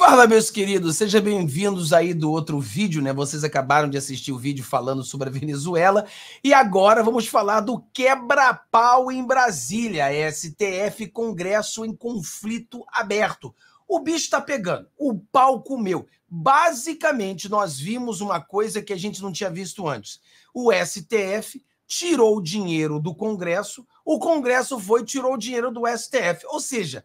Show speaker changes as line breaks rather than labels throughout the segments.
Fala, meus queridos, sejam bem-vindos aí do outro vídeo, né? Vocês acabaram de assistir o vídeo falando sobre a Venezuela e agora vamos falar do quebra-pau em Brasília, STF Congresso em conflito aberto. O bicho está pegando, o pau comeu. Basicamente, nós vimos uma coisa que a gente não tinha visto antes. O STF tirou o dinheiro do Congresso, o Congresso foi e tirou o dinheiro do STF. Ou seja,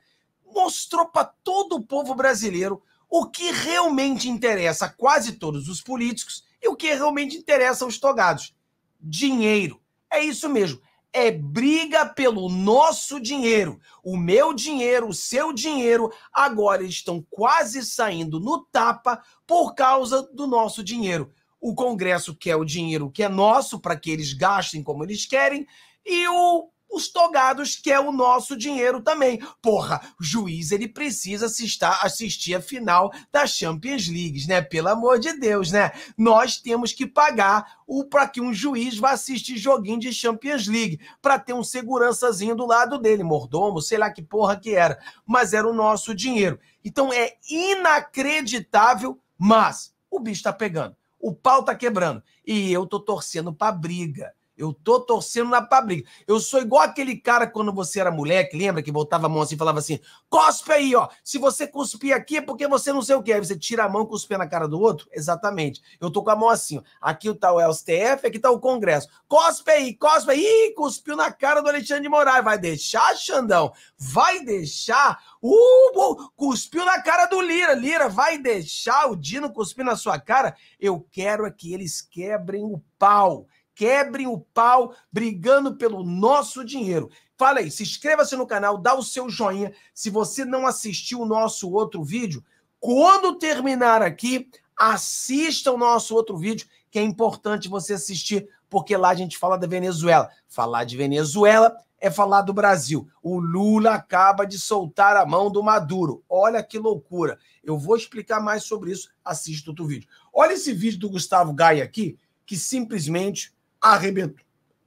mostrou para todo o povo brasileiro o que realmente interessa a quase todos os políticos e o que realmente interessa aos togados: dinheiro. É isso mesmo. É briga pelo nosso dinheiro. O meu dinheiro, o seu dinheiro, agora estão quase saindo no tapa por causa do nosso dinheiro. O Congresso quer o dinheiro que é nosso para que eles gastem como eles querem, e o os togados quer o nosso dinheiro também. Porra, o juiz ele precisa assistir, assistir a final da Champions League, né? Pelo amor de Deus, né? Nós temos que pagar o para que um juiz vá assistir joguinho de Champions League, para ter um segurançazinho do lado dele, mordomo, sei lá que porra que era, mas era o nosso dinheiro. Então é inacreditável, mas o bicho tá pegando. O pau tá quebrando e eu tô torcendo para briga. Eu tô torcendo na pabriga. Eu sou igual aquele cara quando você era moleque, lembra que botava a mão assim e falava assim: cospe aí, ó. Se você cuspir aqui é porque você não sei o que. Aí você tira a mão e cuspe na cara do outro? Exatamente. Eu tô com a mão assim, ó. Aqui tá o STF, aqui tá o Congresso. Cospe aí, cospe aí. Ih, cuspiu na cara do Alexandre de Moraes. Vai deixar, Xandão? Vai deixar? Uh, cuspiu na cara do Lira. Lira, vai deixar o Dino cuspir na sua cara? Eu quero é que eles quebrem o pau quebrem o pau brigando pelo nosso dinheiro. Fala aí, se inscreva-se no canal, dá o seu joinha. Se você não assistiu o nosso outro vídeo, quando terminar aqui, assista o nosso outro vídeo, que é importante você assistir, porque lá a gente fala da Venezuela. Falar de Venezuela é falar do Brasil. O Lula acaba de soltar a mão do Maduro. Olha que loucura. Eu vou explicar mais sobre isso. Assista outro vídeo. Olha esse vídeo do Gustavo Gaia aqui, que simplesmente arrebentou.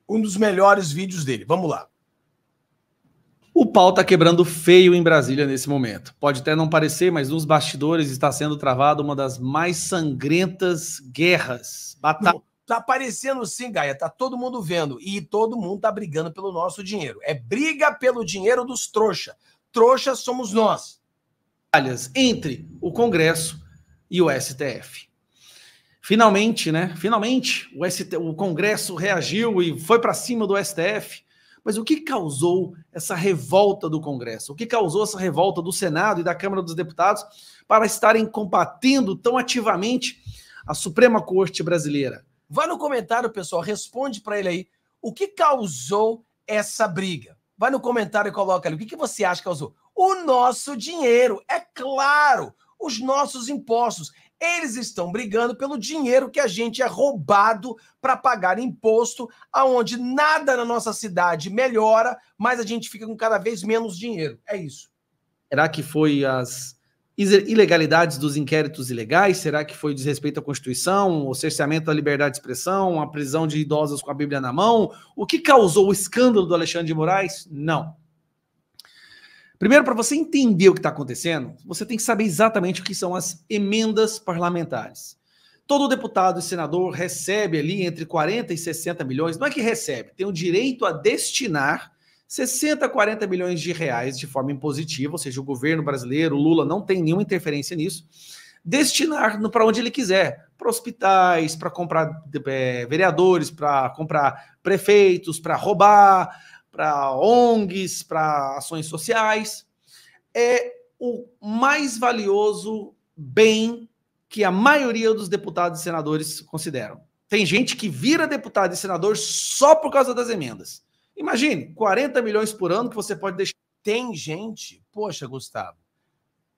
Um dos melhores vídeos dele. Vamos lá.
O pau tá quebrando feio em Brasília nesse momento. Pode até não parecer, mas nos bastidores está sendo travada uma das mais sangrentas guerras.
Batalha. Tá aparecendo sim, Gaia. Tá todo mundo vendo. E todo mundo tá brigando pelo nosso dinheiro. É briga pelo dinheiro dos trouxa. Trouxa somos nós.
Entre o Congresso e o STF. Finalmente, né? Finalmente, o, ST, o Congresso reagiu e foi para cima do STF. Mas o que causou essa revolta do Congresso? O que causou essa revolta do Senado e da Câmara dos Deputados para estarem combatendo tão ativamente a Suprema Corte brasileira?
Vai no comentário, pessoal, responde para ele aí. O que causou essa briga? Vai no comentário e coloca ali. O que, que você acha que causou? O nosso dinheiro, é claro, os nossos impostos. Eles estão brigando pelo dinheiro que a gente é roubado para pagar imposto, aonde nada na nossa cidade melhora, mas a gente fica com cada vez menos dinheiro. É isso.
Será que foi as ilegalidades dos inquéritos ilegais? Será que foi desrespeito à Constituição, o cerceamento da liberdade de expressão, a prisão de idosos com a Bíblia na mão? O que causou o escândalo do Alexandre de Moraes? Não. Primeiro, para você entender o que está acontecendo, você tem que saber exatamente o que são as emendas parlamentares. Todo deputado e senador recebe ali entre 40 e 60 milhões, não é que recebe, tem o direito a destinar 60 a 40 milhões de reais de forma impositiva, ou seja, o governo brasileiro, o Lula, não tem nenhuma interferência nisso, destinar para onde ele quiser, para hospitais, para comprar é, vereadores, para comprar prefeitos, para roubar, para ONGs, para ações sociais, é o mais valioso bem que a maioria dos deputados e senadores consideram. Tem gente que vira deputado e senador só por causa das emendas. Imagine, 40 milhões por ano que você pode deixar.
Tem gente, poxa, Gustavo,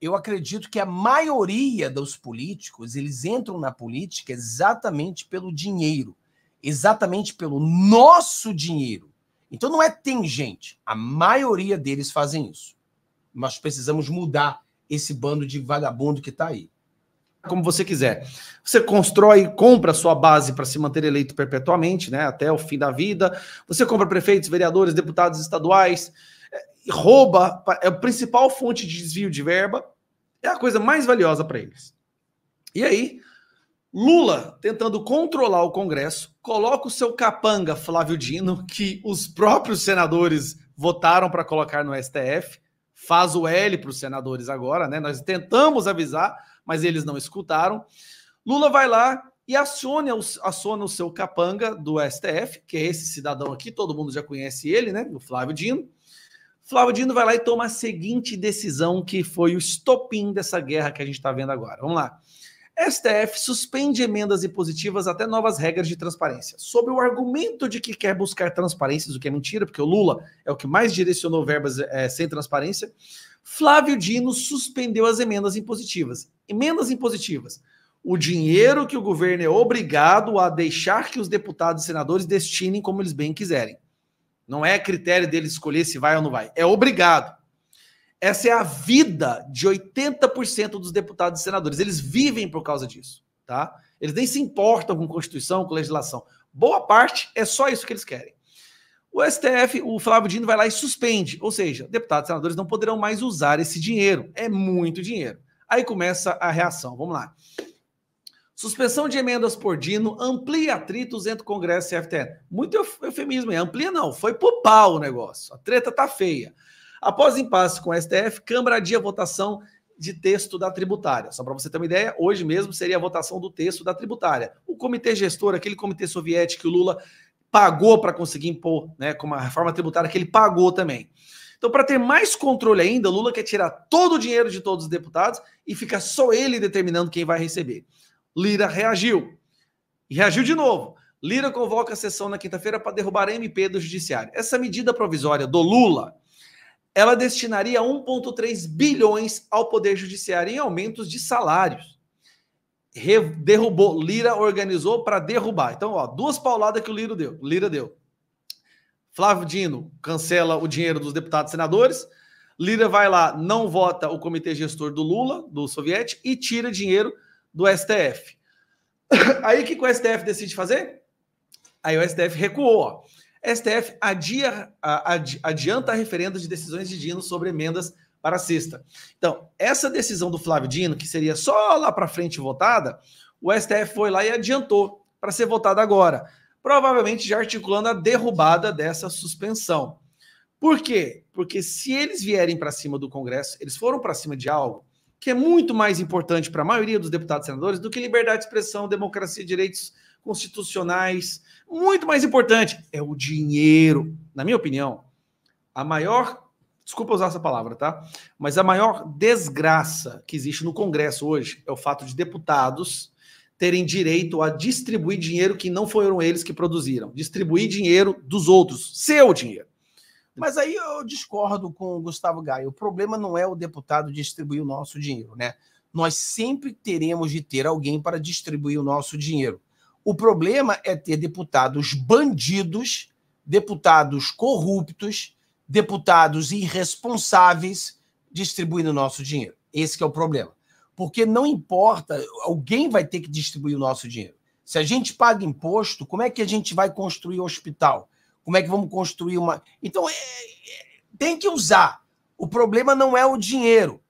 eu acredito que a maioria dos políticos, eles entram na política exatamente pelo dinheiro, exatamente pelo nosso dinheiro. Então não é tem gente, a maioria deles fazem isso. Nós precisamos mudar esse bando de vagabundo que está aí.
Como você quiser. Você constrói, compra a sua base para se manter eleito perpetuamente, né, até o fim da vida. Você compra prefeitos, vereadores, deputados estaduais, rouba, é a principal fonte de desvio de verba. É a coisa mais valiosa para eles. E aí, Lula, tentando controlar o Congresso, coloca o seu capanga Flávio Dino, que os próprios senadores votaram para colocar no STF, faz o L para os senadores agora, né? Nós tentamos avisar, mas eles não escutaram. Lula vai lá e aciona, aciona o seu capanga do STF, que é esse cidadão aqui, todo mundo já conhece ele, né? O Flávio Dino. Flávio Dino vai lá e toma a seguinte decisão, que foi o estopim dessa guerra que a gente está vendo agora. Vamos lá. STF suspende emendas impositivas até novas regras de transparência. Sob o argumento de que quer buscar transparências, o que é mentira, porque o Lula é o que mais direcionou verbas é, sem transparência, Flávio Dino suspendeu as emendas impositivas. Emendas impositivas. O dinheiro que o governo é obrigado a deixar que os deputados e senadores destinem como eles bem quiserem. Não é critério deles escolher se vai ou não vai. É obrigado. Essa é a vida de 80% dos deputados e senadores. Eles vivem por causa disso, tá? Eles nem se importam com Constituição, com legislação. Boa parte é só isso que eles querem. O STF, o Flávio Dino vai lá e suspende, ou seja, deputados e senadores não poderão mais usar esse dinheiro. É muito dinheiro. Aí começa a reação. Vamos lá. Suspensão de emendas por Dino amplia atritos entre Congresso e a FTN. Muito eufemismo, amplia não, foi pro pau o negócio. A treta tá feia. Após impasse com o STF, Câmara adia votação de texto da tributária. Só para você ter uma ideia, hoje mesmo seria a votação do texto da tributária. O comitê gestor, aquele comitê soviético que o Lula pagou para conseguir impor, né, com a reforma tributária que ele pagou também. Então, para ter mais controle ainda, Lula quer tirar todo o dinheiro de todos os deputados e fica só ele determinando quem vai receber. Lira reagiu. E reagiu de novo. Lira convoca a sessão na quinta-feira para derrubar a MP do Judiciário. Essa medida provisória do Lula ela destinaria 1,3 bilhões ao Poder Judiciário em aumentos de salários. Re derrubou, Lira organizou para derrubar. Então, ó, duas pauladas que o Lira deu. Lira deu. Flávio Dino cancela o dinheiro dos deputados e senadores. Lira vai lá, não vota o comitê gestor do Lula, do soviético, e tira dinheiro do STF. Aí o que, que o STF decide fazer? Aí o STF recuou. Ó. STF adia, adianta a referenda de decisões de Dino sobre emendas para a sexta. Então, essa decisão do Flávio Dino, que seria só lá para frente votada, o STF foi lá e adiantou para ser votada agora, provavelmente já articulando a derrubada dessa suspensão. Por quê? Porque se eles vierem para cima do Congresso, eles foram para cima de algo que é muito mais importante para a maioria dos deputados e senadores do que liberdade de expressão, democracia, direitos constitucionais. Muito mais importante é o dinheiro. Na minha opinião, a maior, desculpa usar essa palavra, tá? Mas a maior desgraça que existe no Congresso hoje é o fato de deputados terem direito a distribuir dinheiro que não foram eles que produziram, distribuir dinheiro dos outros, seu dinheiro.
Mas aí eu discordo com o Gustavo Gaio. O problema não é o deputado distribuir o nosso dinheiro, né? Nós sempre teremos de ter alguém para distribuir o nosso dinheiro. O problema é ter deputados bandidos, deputados corruptos, deputados irresponsáveis distribuindo nosso dinheiro. Esse é o problema. Porque não importa, alguém vai ter que distribuir o nosso dinheiro. Se a gente paga imposto, como é que a gente vai construir hospital? Como é que vamos construir uma. Então, é, é, tem que usar. O problema não é o dinheiro.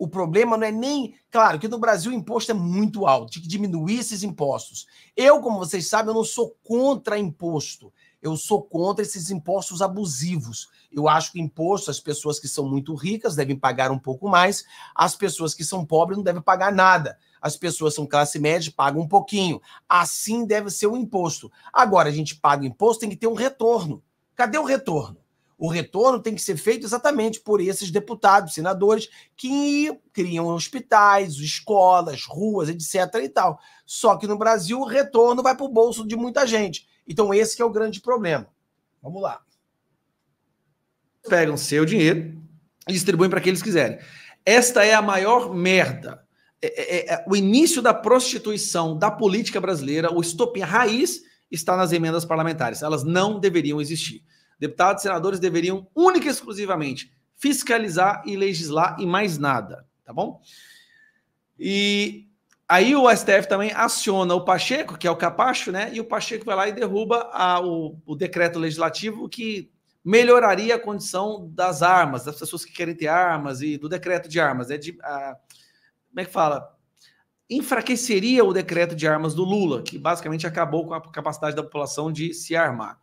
O problema não é nem. Claro que no Brasil o imposto é muito alto, tem que diminuir esses impostos. Eu, como vocês sabem, eu não sou contra imposto. Eu sou contra esses impostos abusivos. Eu acho que imposto, as pessoas que são muito ricas devem pagar um pouco mais, as pessoas que são pobres não devem pagar nada. As pessoas são classe média, pagam um pouquinho. Assim deve ser o imposto. Agora, a gente paga imposto, tem que ter um retorno. Cadê o retorno? O retorno tem que ser feito exatamente por esses deputados, senadores, que criam hospitais, escolas, ruas, etc. e tal. Só que no Brasil o retorno vai para o bolso de muita gente. Então, esse é o grande problema. Vamos lá.
Pegam seu dinheiro e distribuem para quem eles quiserem. Esta é a maior merda. É, é, é, o início da prostituição da política brasileira, o estopim, a raiz está nas emendas parlamentares. Elas não deveriam existir. Deputados e senadores deveriam única e exclusivamente fiscalizar e legislar e mais nada, tá bom? E aí o STF também aciona o Pacheco, que é o capacho, né? E o Pacheco vai lá e derruba a, o, o decreto legislativo que melhoraria a condição das armas, das pessoas que querem ter armas e do decreto de armas, é de, a, como é que fala? Enfraqueceria o decreto de armas do Lula, que basicamente acabou com a capacidade da população de se armar.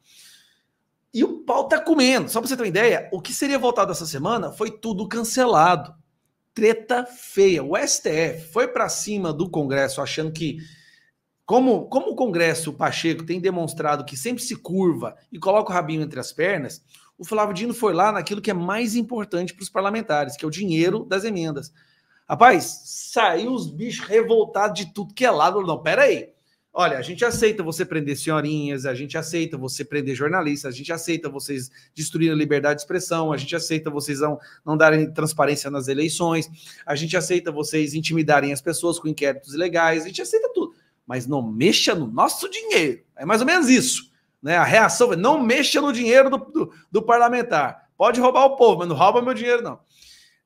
E o pau tá comendo. Só para você ter uma ideia, o que seria votado essa semana foi tudo cancelado. Treta feia. O STF foi para cima do Congresso achando que como, como o Congresso, o Pacheco, tem demonstrado que sempre se curva e coloca o rabinho entre as pernas, o Flávio Dino foi lá naquilo que é mais importante para os parlamentares, que é o dinheiro das emendas. Rapaz, saiu os bichos revoltados de tudo que é lado. Não, peraí. Olha, a gente aceita você prender senhorinhas, a gente aceita você prender jornalistas, a gente aceita vocês destruir a liberdade de expressão, a gente aceita vocês não, não darem transparência nas eleições, a gente aceita vocês intimidarem as pessoas com inquéritos ilegais, a gente aceita tudo mas não mexa no nosso dinheiro. É mais ou menos isso. Né? A reação é não mexa no dinheiro do, do, do parlamentar. Pode roubar o povo, mas não rouba meu dinheiro, não.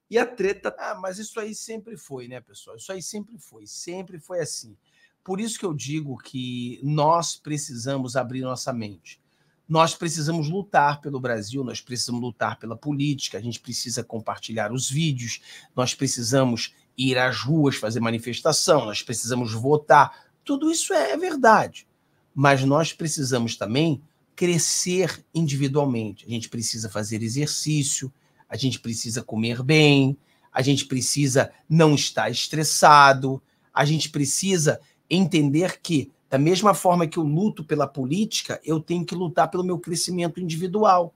E a treta.
Ah, mas isso aí sempre foi, né, pessoal? Isso aí sempre foi. Sempre foi assim. Por isso que eu digo que nós precisamos abrir nossa mente. Nós precisamos lutar pelo Brasil, nós precisamos lutar pela política, a gente precisa compartilhar os vídeos, nós precisamos ir às ruas fazer manifestação, nós precisamos votar. Tudo isso é, é verdade. Mas nós precisamos também crescer individualmente. A gente precisa fazer exercício, a gente precisa comer bem, a gente precisa não estar estressado, a gente precisa entender que, da mesma forma que eu luto pela política, eu tenho que lutar pelo meu crescimento individual.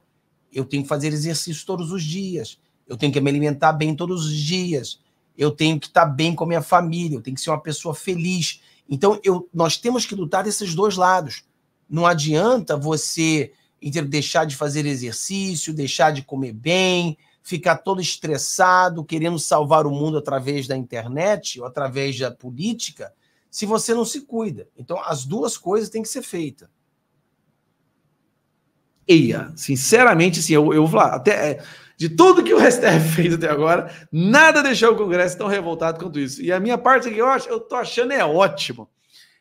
Eu tenho que fazer exercício todos os dias, eu tenho que me alimentar bem todos os dias, eu tenho que estar bem com a minha família, eu tenho que ser uma pessoa feliz. Então, eu, nós temos que lutar desses dois lados. Não adianta você deixar de fazer exercício, deixar de comer bem, ficar todo estressado, querendo salvar o mundo através da internet ou através da política, se você não se cuida. Então, as duas coisas têm que ser feitas.
Eia, sinceramente, sim, eu, eu vou lá, até é, de tudo que o STF fez até agora, nada deixou o Congresso tão revoltado quanto isso. E a minha parte aqui, eu, acho, eu tô achando é ótimo.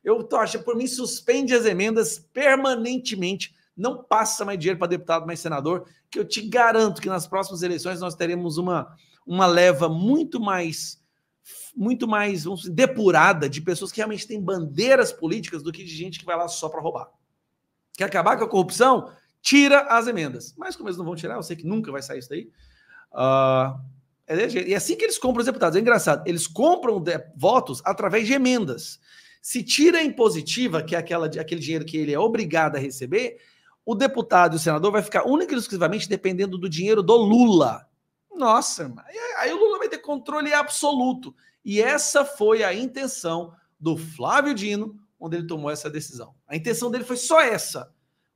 Eu tô achando, por mim, suspende as emendas permanentemente. Não passa mais dinheiro para deputado, mais senador, que eu te garanto que nas próximas eleições nós teremos uma, uma leva muito mais muito mais vamos dizer, depurada de pessoas que realmente têm bandeiras políticas do que de gente que vai lá só para roubar. Quer acabar com a corrupção? tira as emendas. Mas como eles não vão tirar, eu sei que nunca vai sair isso daí. Uh, é e é assim que eles compram os deputados. É engraçado. Eles compram de, votos através de emendas. Se tira a impositiva, que é aquela, aquele dinheiro que ele é obrigado a receber, o deputado e o senador vai ficar única e exclusivamente dependendo do dinheiro do Lula. Nossa, aí o controle absoluto. E essa foi a intenção do Flávio Dino, quando ele tomou essa decisão. A intenção dele foi só essa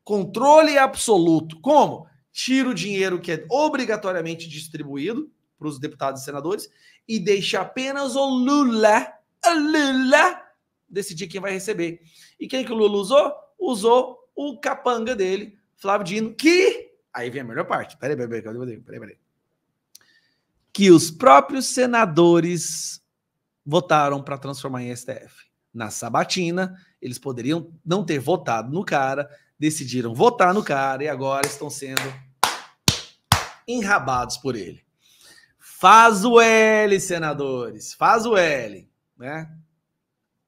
Controle absoluto. Como? Tira o dinheiro que é obrigatoriamente distribuído para os deputados e senadores e deixa apenas o Lula, o Lula, decidir quem vai receber. E quem que o Lula usou? Usou o capanga dele, Flávio Dino, que. Aí vem a melhor parte. Peraí, peraí, peraí, peraí, peraí. Que os próprios senadores votaram para transformar em STF. Na sabatina, eles poderiam não ter votado no cara, decidiram votar no cara e agora estão sendo enrabados por ele. Faz o L, senadores. Faz o L, né?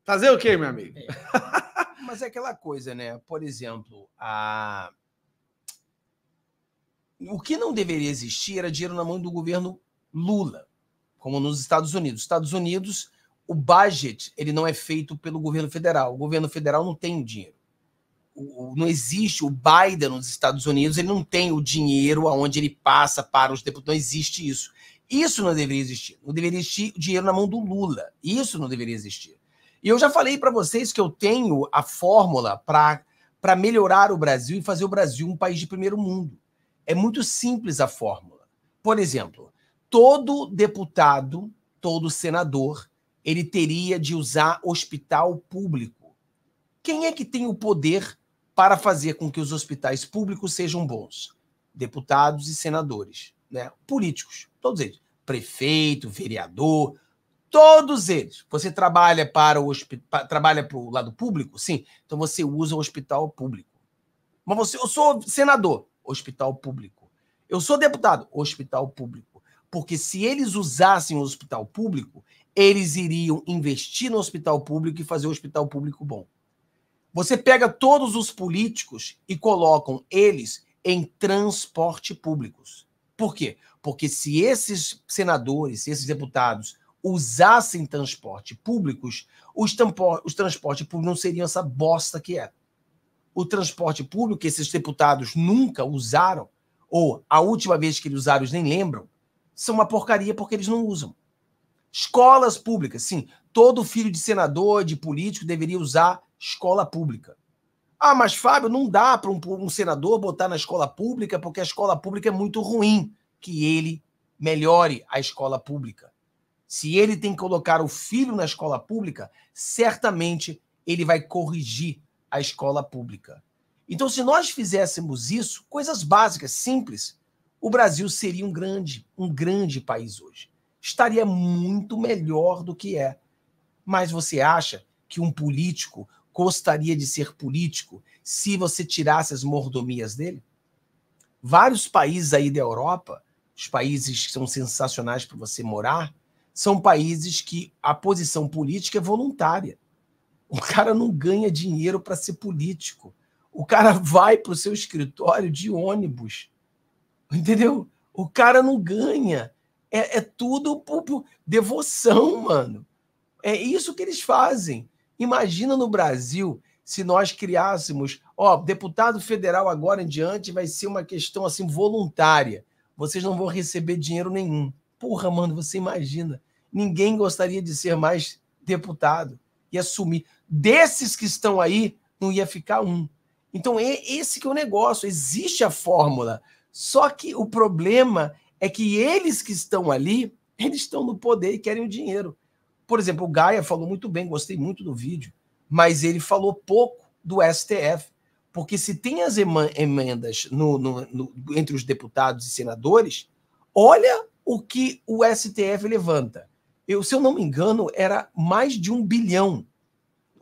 Fazer o quê, meu amigo? É.
Mas é aquela coisa, né? Por exemplo, a o que não deveria existir era dinheiro na mão do governo Lula, como nos Estados Unidos. Estados Unidos, o budget ele não é feito pelo governo federal. O governo federal não tem dinheiro o, não existe o Biden nos Estados Unidos, ele não tem o dinheiro aonde ele passa para os deputados, não existe isso. Isso não deveria existir. Não deveria existir dinheiro na mão do Lula. Isso não deveria existir. E eu já falei para vocês que eu tenho a fórmula para melhorar o Brasil e fazer o Brasil um país de primeiro mundo. É muito simples a fórmula. Por exemplo, todo deputado, todo senador, ele teria de usar hospital público. Quem é que tem o poder para fazer com que os hospitais públicos sejam bons. Deputados e senadores, né? políticos, todos eles. Prefeito, vereador, todos eles. Você trabalha para o trabalha para o lado público? Sim. Então você usa o hospital público. Mas você, eu sou senador, hospital público. Eu sou deputado, hospital público. Porque se eles usassem o hospital público, eles iriam investir no hospital público e fazer o hospital público bom. Você pega todos os políticos e colocam eles em transporte públicos. Por quê? Porque se esses senadores, se esses deputados usassem transporte públicos, os, os transportes públicos não seriam essa bosta que é. O transporte público que esses deputados nunca usaram, ou a última vez que eles usaram, eles nem lembram, são uma porcaria porque eles não usam. Escolas públicas, sim. Todo filho de senador, de político, deveria usar escola pública. Ah, mas Fábio, não dá para um, um, senador botar na escola pública porque a escola pública é muito ruim. Que ele melhore a escola pública. Se ele tem que colocar o filho na escola pública, certamente ele vai corrigir a escola pública. Então, se nós fizéssemos isso, coisas básicas, simples, o Brasil seria um grande, um grande país hoje estaria muito melhor do que é. Mas você acha que um político gostaria de ser político se você tirasse as mordomias dele? Vários países aí da Europa, os países que são sensacionais para você morar, são países que a posição política é voluntária. O cara não ganha dinheiro para ser político. O cara vai para o seu escritório de ônibus. Entendeu? O cara não ganha. É, é tudo por, por devoção, mano. É isso que eles fazem. Imagina no Brasil se nós criássemos, ó, deputado federal agora em diante vai ser uma questão assim voluntária. Vocês não vão receber dinheiro nenhum. Porra, mano, você imagina. Ninguém gostaria de ser mais deputado e assumir. Desses que estão aí, não ia ficar um. Então, é esse que é o negócio. Existe a fórmula. Só que o problema é que eles que estão ali, eles estão no poder e querem o dinheiro. Por exemplo, o Gaia falou muito bem, gostei muito do vídeo, mas ele falou pouco do STF. Porque se tem as emendas no, no, no, entre os deputados e senadores, olha o que o STF levanta. Eu, se eu não me engano, era mais de um bilhão.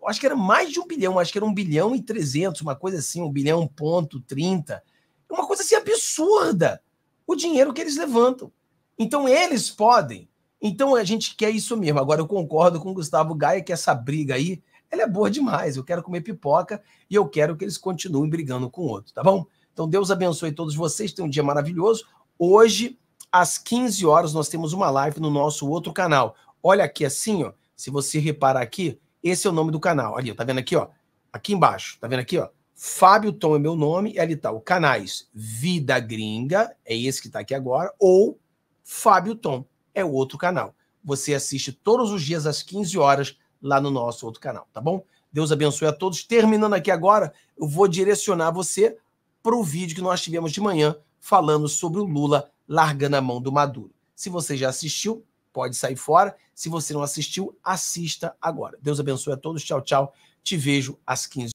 Acho que era mais de um bilhão, acho que era um bilhão e trezentos, uma coisa assim, um bilhão ponto trinta. Uma coisa assim absurda o dinheiro que eles levantam. Então eles podem. Então a gente quer isso mesmo. Agora eu concordo com o Gustavo Gaia que essa briga aí, ela é boa demais. Eu quero comer pipoca e eu quero que eles continuem brigando com o outro, tá bom? Então Deus abençoe todos vocês, tenham um dia maravilhoso. Hoje, às 15 horas, nós temos uma live no nosso outro canal. Olha aqui assim, ó. Se você reparar aqui, esse é o nome do canal. Ali, tá vendo aqui, ó? Aqui embaixo, tá vendo aqui, ó? Fábio Tom é meu nome, e ali tá o canais Vida Gringa, é esse que tá aqui agora, ou Fábio Tom, é o outro canal. Você assiste todos os dias às 15 horas lá no nosso outro canal, tá bom? Deus abençoe a todos. Terminando aqui agora, eu vou direcionar você para o vídeo que nós tivemos de manhã falando sobre o Lula largando a mão do Maduro. Se você já assistiu, pode sair fora. Se você não assistiu, assista agora. Deus abençoe a todos. Tchau, tchau. Te vejo às 15